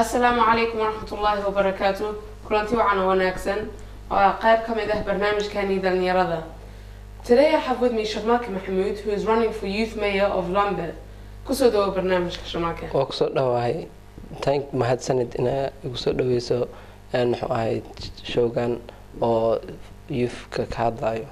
asalaamu calaykum waraxmatullaahi wabarakaatu kulanti wacan wanaagsan. Waa qayb ka mid ah barnaamijkani dhalinyarada today i have with me sharmaake maxamuud who is running for youth mayor of lambeth ku soo dhawo barnaamijka sharmaake waa ku soo dhawahay tank mahadsanid inaa igu soo dhaweyso muxuu ahayd showgan oo youthka ka hadlayo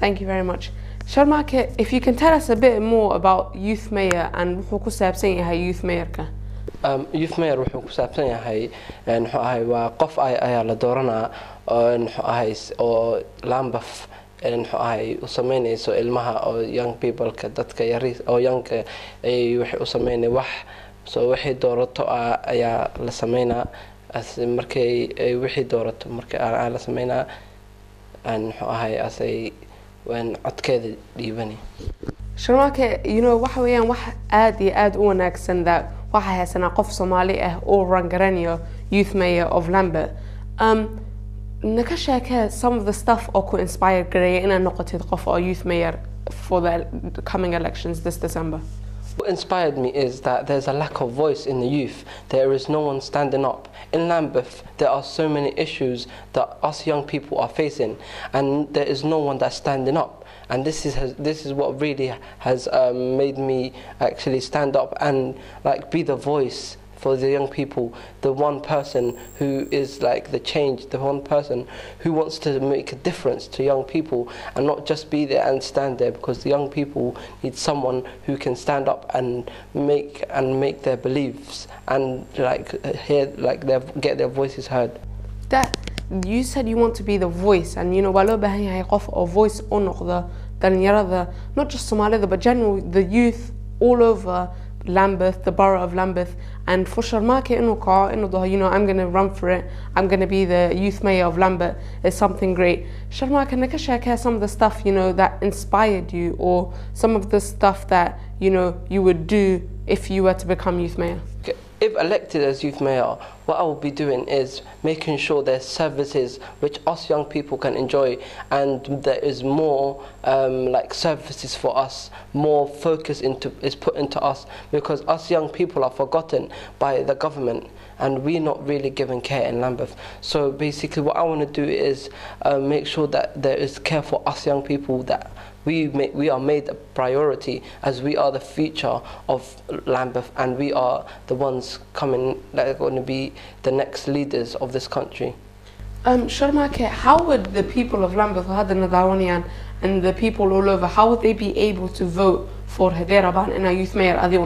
thank you very much. Sharmaake if you can tell us a bit more about youth mayor and wuxuu ku saabsan yahay youth mayorka youth mayor wuxuu ku saabsan yahay muxuu ahay waa qof ay ayaa la dooranaa oo muxuu ahay oo lambaf muxuu ahay u sameynayso ilmaha oo young peopleka dadka yari oo youngka ay waxay u sameynay. Wax so waxay doorato ah ayaa la sameynaa. Markay ay wixii doorato marka aa la sameynaa muxuu ahay asay codkeeda dhiibani. Sharmaake you know waxa weeyaan wax aad iyo aad u wanaagsan that waxaa haysanaa qof soomaali ah oo rangaranayo youth mayor of lambert um, naka sheekee some of the stuff oo ku inspire gareeya inaad noqotid qof oo youth mayor for the coming elections this december What inspired me is that there's a lack of voice in the youth. There is no one standing up. In Lambeth, there are so many issues that us young people are facing, and there is no one that's standing up. And this is this is what really has um, made me actually stand up and like be the voice for the young people, the one person who is like the change, the one person who wants to make a difference to young people and not just be there and stand there because the young people need someone who can stand up and make and make their beliefs and like hear like their get their voices heard. that you said you want to be the voice and you know baahan yahay qof oo voice u noqda dhalinyarada not just Somalia but general the youth all over Lambeth, the borough of Lambeth, and for Inuka, Inudo, you know, I'm going to run for it. I'm going to be the youth mayor of Lambeth. It's something great. Sharmake, Nakashaka, some of the stuff, you know, that inspired you, or some of the stuff that, you know, you would do if you were to become youth mayor. If elected as youth mayor, what I will be doing is making sure there's services which us young people can enjoy, and there is more um, like services for us. More focus into is put into us because us young people are forgotten by the government, and we're not really given care in Lambeth. So basically, what I want to do is uh, make sure that there is care for us young people that we make, we are made a priority as we are the future of Lambeth and we are the ones coming that are going to be the next leaders of this country. Um, Sharmake, how would the people of Lambeth, Hadana Dawanian, and the people all over, how would they be able to vote for Hederaban and a youth mayor Adi?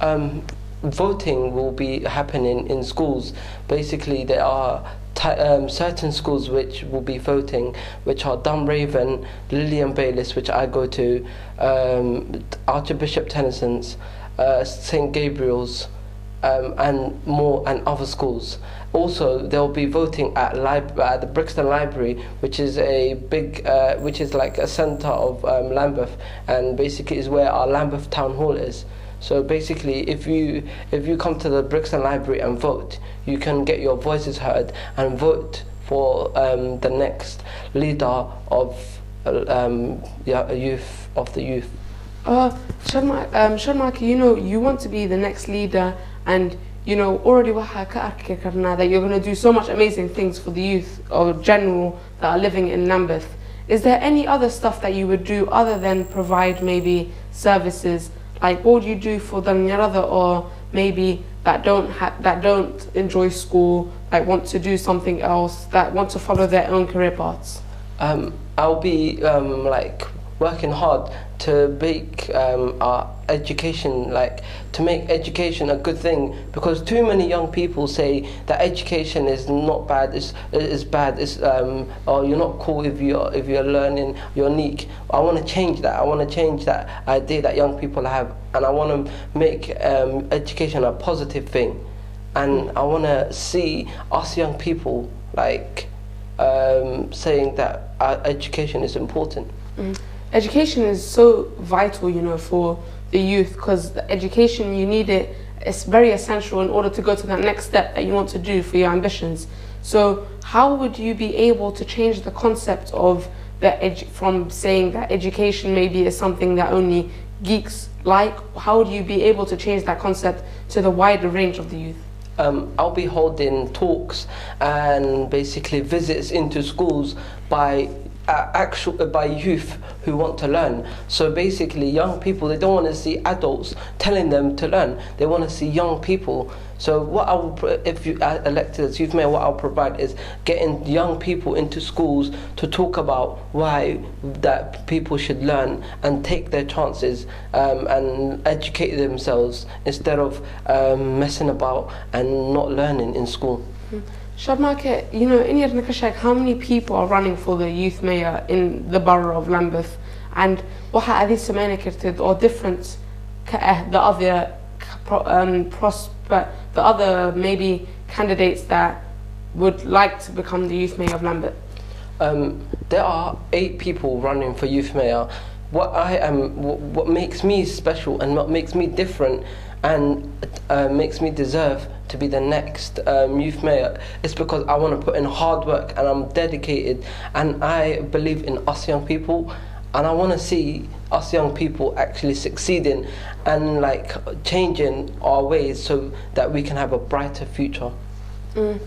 Um, voting will be happening in schools. Basically, there are um, certain schools which will be voting, which are Dunraven, Lillian Baylis, which I go to, um, Archbishop Tenison's, uh, St Gabriel's, um, and more and other schools. Also, they'll be voting at, at the Brixton Library, which is a big, uh, which is like a centre of um, Lambeth, and basically is where our Lambeth Town Hall is. So basically, if you if you come to the Brixton Library and vote, you can get your voices heard and vote for um, the next leader of um, youth of the youth. Uh, Sharma, um, Sharmake, you know, you want to be the next leader, and you know, already that you're going to do so much amazing things for the youth or general that are living in Lambeth. Is there any other stuff that you would do other than provide maybe services? Like, what would you do for the Nyarada or maybe that don't ha- that don't enjoy school, like want to do something else, that want to follow their own career paths? Um, I'll be um, like working hard to make um, our education like to make education a good thing because too many young people say that education is not bad is is bad is um, or you're not cool if you're if you're learning you're unique I want to change that I want to change that idea that young people have and I want to make um, education a positive thing and I want to see us young people like um, saying that our education is important. Education is so vital, you know, for the youth because the education you need it. It's very essential in order to go to that next step that you want to do for your ambitions. So, how would you be able to change the concept of the edu- from saying that education maybe is something that only geeks like? How would you be able to change that concept to the wider range of the youth? um, I'll be holding talks and basically visits into schools by uh, actual uh, by youth who want to learn. So basically, young people they don't want to see adults telling them to learn. They want to see young people. So what I will, if you are elected as youth mayor, what I'll provide is getting young people into schools to talk about why that people should learn and take their chances um, and educate themselves instead of um, messing about and not learning in school. Sharmarke, you know, in your Nikashak, how many people are running for the youth mayor in the borough of Lambeth? And adi sameyn kartid or different ah the other um, the other maybe candidates that would like to become the youth mayor of Lambeth? Um, there are eight people running for youth mayor. What I am, what, what makes me special and what makes me different, and uh, makes me deserve to be the next um, youth mayor is because I want to put in hard work and I'm dedicated, and I believe in us young people, and I want to see us young people actually succeeding and like changing our ways so that we can have a brighter future. Mm.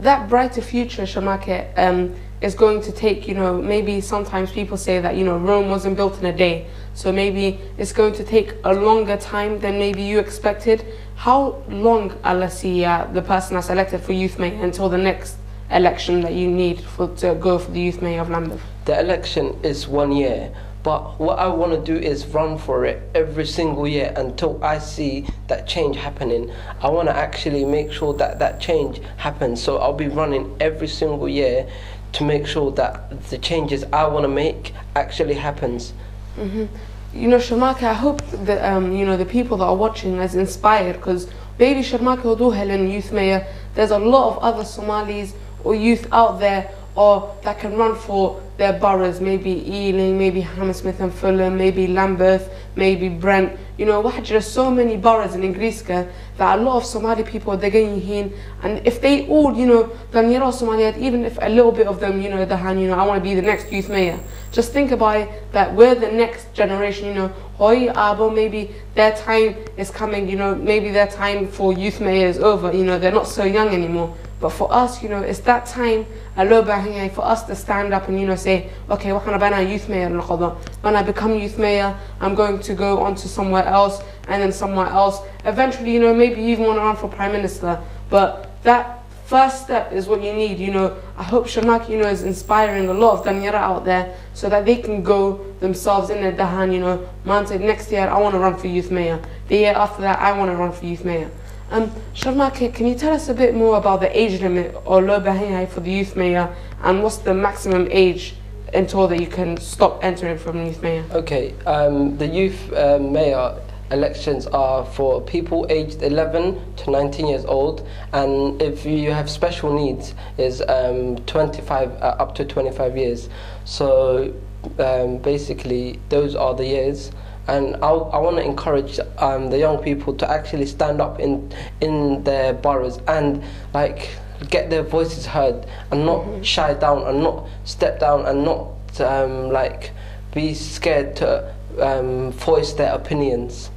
That brighter future, Shamake, um, is going to take, you know, maybe sometimes people say that, you know, Rome wasn't built in a day. So maybe it's going to take a longer time than maybe you expected. How long, Alasia, the person that's elected for youth mayor, until the next election that you need for to go for the youth mayor of Lambeth? The election is one year, but what I want to do is run for it every single year until I see that change happening. I want to actually make sure that that change happens. So I'll be running every single year to make sure that the changes I want to make actually happens. hmm You know, Sharmaka, I hope that um, you know the people that are watching is inspired because baby Sharmaka Hudu Helen Youth Mayor, there's a lot of other Somalis or youth out there or that can run for their boroughs, maybe Ealing, maybe Hammersmith and Fulham, maybe Lambeth, maybe Brent. You know, there are so many boroughs in Ingriska that a lot of Somali people, they're getting here. And if they all, you know, then you Somali, even if a little bit of them, you know, the hand, you know, I want to be the next youth mayor. Just think about it, that we're the next generation, you know, Hoy Abo, maybe their time is coming, you know, maybe their time for youth mayor is over, you know, they're not so young anymore. But for us, you know, it's that time a for us to stand up and you know say, okay, what can be youth mayor When I become youth mayor, I'm going to go on to somewhere else and then somewhere else. Eventually, you know, maybe you even want to run for prime minister. But that first step is what you need. You know, I hope Shamak, you know, is inspiring a lot of Danyara out there so that they can go themselves in their dahan, you know, man said next year I want to run for youth mayor. The year after that I want to run for youth mayor. Um, Sharmak, can you tell us a bit more about the age limit or low for the youth mayor? And what's the maximum age until that you can stop entering from youth mayor? Okay, um, the youth uh, mayor elections are for people aged 11 to 19 years old. And if you have special needs is um, 25 uh, up to 25 years. So um, basically those are the years and I'll, i want to encourage um, the young people to actually stand up in in their boroughs and like get their voices heard and not mm-hmm. shy down and not step down and not um, like be scared to um, voice their opinions.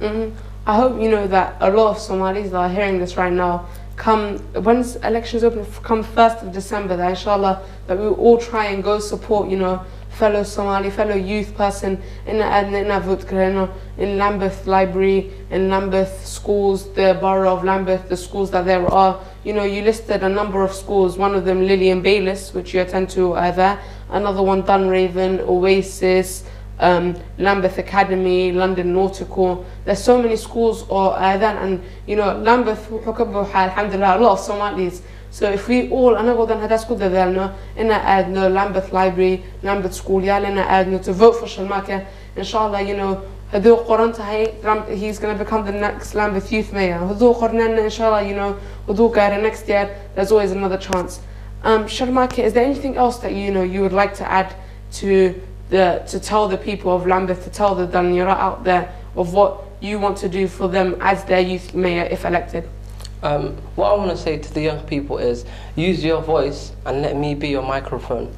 Mm-hmm. I hope you know that a lot of Somalis that are hearing this right now come once elections open come first of December that inshallah that we will all try and go support you know fellow Somali fellow youth person in in in Lambeth Library in Lambeth schools the borough of Lambeth the schools that there are. You know you listed a number of schools one of them Lillian Baylis which you attend to are there. Another one Dunraven Oasis um, Lambeth Academy, London Nautical. There's so many schools or uh, then and you know Lambeth alhamdulillah a lot of Somalis. So if we all أنا قلت هذا سكول دذلنا إن أدنا Lambeth Library, Lambeth School يالنا أدنا to vote for Shalmaka. Inshallah, you know هذو قرنت هاي he's gonna become the next Lambeth Youth Mayor. هذو قرننا inshallah, you know هذو قاعد next year. There's always another chance. Um, Sharmaka, is there anything else that you know you would like to add to the, to tell the people of Lambeth, to tell the Danira out there of what you want to do for them as their youth mayor if elected? Um, what I want to say to the young people is use your voice and let me be your microphone.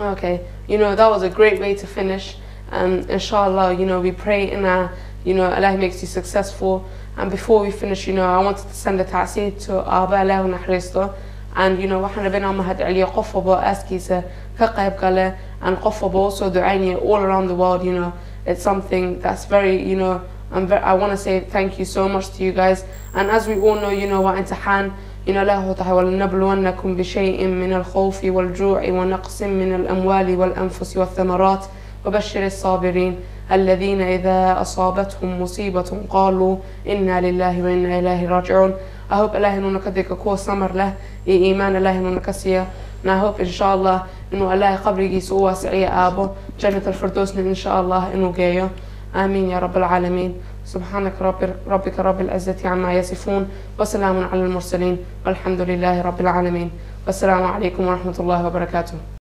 Okay, you know, that was a great way to finish. Um, inshallah, you know, we pray in our you know, Allah makes you successful. And before we finish, you know, I wanted to send a ta'seed to Aba Allah. And, you know, waxaan rabay inaan mahad celiyo qof walba aaskiisa ka qayb gale and qof walba also ducaynaya all around the world, you know. It's something that's very, you know, I'm very, I want to say thank you so much to you guys. And as we all know, you know, we're امتحان you know, له تعالى ولنبلونكم بشيء من الخوف والجوع ونقص من الأموال والأنفس والثمرات وبشر الصابرين الذين إذا أصابتهم مصيبة قالوا إنا لله وإنا إليه راجعون I hope الله إنه نكدك كو سمر له إيمان الله إنه نكسيه and I hope إن إنه الله قبري يسوع واسعية آبو. جنة الفردوس إن شاء الله إنه جايو آمين يا رب العالمين. سبحانك رب ربك رب العزة عما يصفون وسلام على المرسلين والحمد لله رب العالمين. والسلام عليكم ورحمة الله وبركاته.